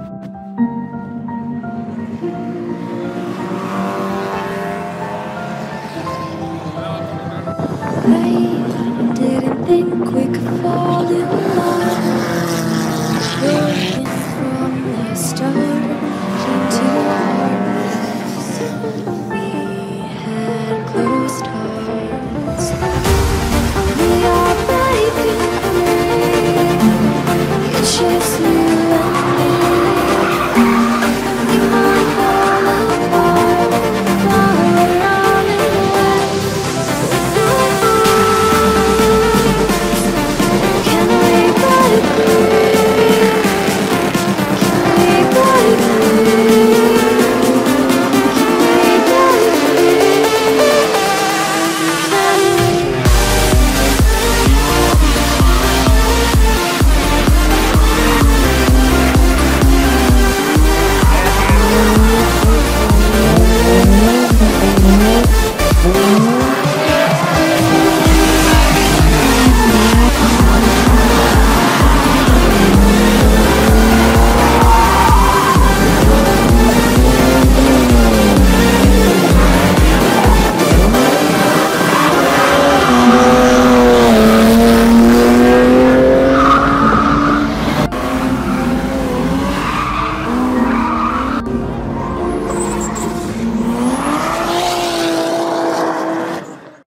you